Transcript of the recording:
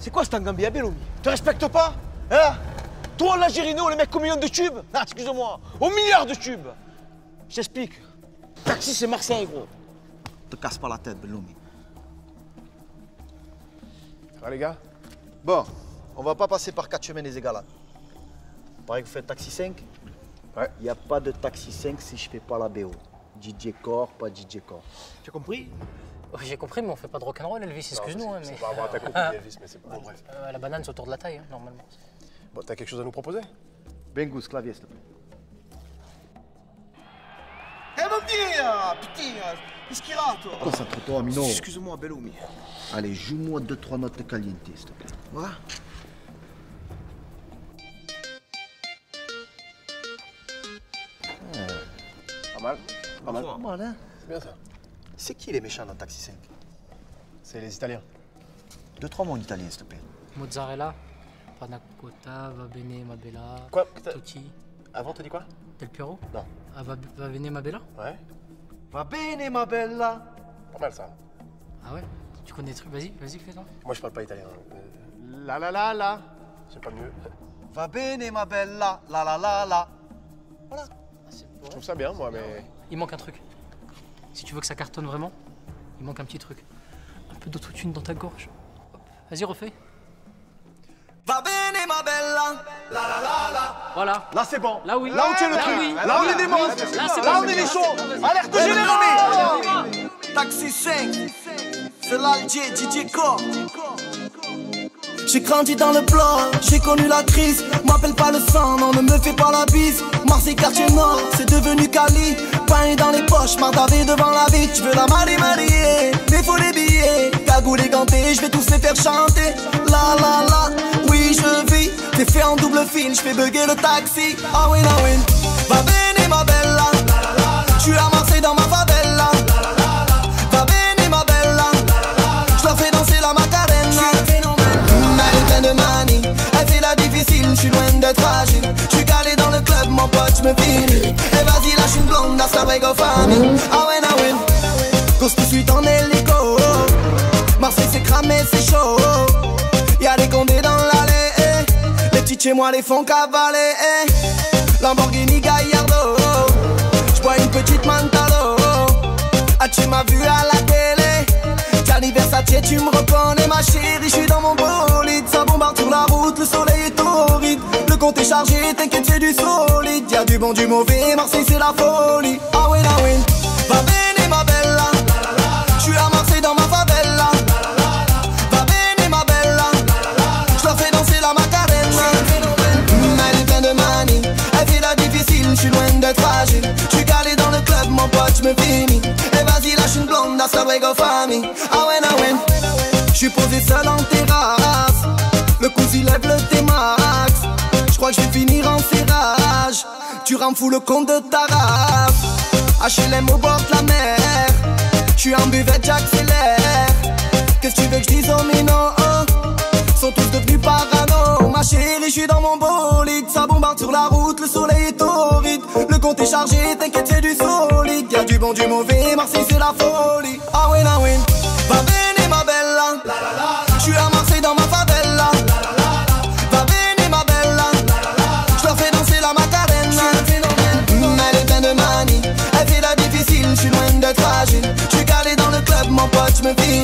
C'est quoi cet Angambia Bellomi Tu respectes pas? Hein? Toi, l'Algérino, les mecs au million de tubes? Ah, excuse-moi, au milliard de tubes Je t'explique. Taxi, c'est Marseille, gros. Te casse pas la tête, Bellomi. Ça va les gars? Bon, on va pas passer par quatre chemins des égalades. Pareil que vous faites taxi 5 Ouais. Il n'y a pas de taxi 5 si je fais pas la BO. DJ Core, pas DJ Core. Tu as compris? J'ai compris, mais on fait pas de rock'n'roll, Elvis, excuse-nous. hein, mais... C'est par rapport à ta copine, Elvis, mais c'est pas bon, bref. Euh, la banane, c'est autour de la taille, hein, normalement. Bon, t'as quelque chose à nous proposer? Bengus, clavier, s'il te plaît. Eh, mon Dieu Putain Qu'est-ce qu'il y a, toi? Concentre-toi, Mino. Excuse-moi, Bellomi. Allez, joue-moi deux, trois notes caliente, s'il te plaît. Voilà. Pas mal Pas mal. Bonsoir. Mal, hein? C'est bien ça. C'est qui les méchants dans taxi 5 C'est les Italiens. Deux, trois mots en italien, s'il te plaît. Mozzarella, panna cotta, va bene ma bella, Quoi tutti, Avant, t'as dit quoi del Piero Non. ah, va, va bene ma bella Ouais. Va bene, ma bella. Pas mal ça. Ah ouais Tu connais des trucs Vas-y, vas-y, fais-toi. Moi, je parle pas italien. Euh, La la la la. C'est pas mieux. Va bene, ma bella. La la la la. Je trouve ça bien, moi, mais. Il manque un truc. Si tu veux que ça cartonne vraiment, il manque un petit truc. Un peu d'autotune dans ta gorge. Vas-y, refais. Va bene, ma bella Voilà. Là, c'est bon. Là, oui. Là, on tient le Là, truc. oui. Là, on est des monstres. Là, c'est Là, bon. on est des chauds. Alerte générale Taxi 5, c'est l'Alger, DJ Core. J'ai grandi dans le bloc, j'ai connu la crise. M'appelle pas le sang, non, ne me fais pas la bise. Marseille, quartier nord, c'est devenu Cali. Pain dans poches, mardavé devant la vie. Tu veux la marier, marier, mais faut les billets. Cagoule et ganté, je vais tous les faire chanter. La la la, oui, je vis. T'es fait en double fil, je fais bugger le taxi. Ah oui, ah oui. Va bene, ma bella. Je suis à Marseille dans ma favela. Va bene, ma bella. Je leur fais danser la macarena. Elle est pleine de manie. Elle fait la difficile, je suis loin d'être fragile. Je me. Et vas-y, lâche une blonde, à sa go famille. Ah ouais, ah ouais. Cause tout de suite en hélico. Marseille, c'est cramé, c'est chaud. Y'a des condés dans l'allée. Les petits chez moi les font cavaler. Lamborghini Gallardo. J'bois une petite Mantalo. Ah, tu m'as vu à la télé. Gianni Versace, tu me reconnais, ma chérie. J'suis dans mon bolide. Ça bombarde sur la route, le soleil est torride. Le compte est chargé, t'inquiète, bon, du mauvais. Marseille, c'est la folie. Ah, ouais, ah, ouais. Va bene, ma bella. J'suis à Marseille dans ma favela. Va bene, ma bella. J'leur fais danser la macarena. Mm, Elle est pleine de manie. Elle fait la difficile, j'suis loin d'être fragile. J'suis calé dans le club, mon pote, j'me finis. Et vas-y, lâche une blonde à sa go famille. Ah ouais, ah ouais. J'suis posé seul en terrasse. Le cousin lève le T-Max. J'crois que j'vais finir en serrage. Tu rends fou le compte de ta race. HLM au bord de la mer. J'suis en buvette, j'accélère. Qu'est-ce que tu veux que j'dise aux minots Sont tous devenus parano. Ma chérie, j'suis dans mon bolide. Ça bombarde sur la route, le soleil est torride. Le compte est chargé, t'inquiète, c'est du solide. Y'a du bon, du mauvais, Marseille, c'est la folie. Ah ouais, ah ouais. me